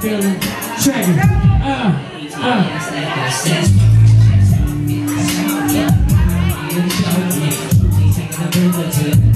feeling. Check it. Uh, uh.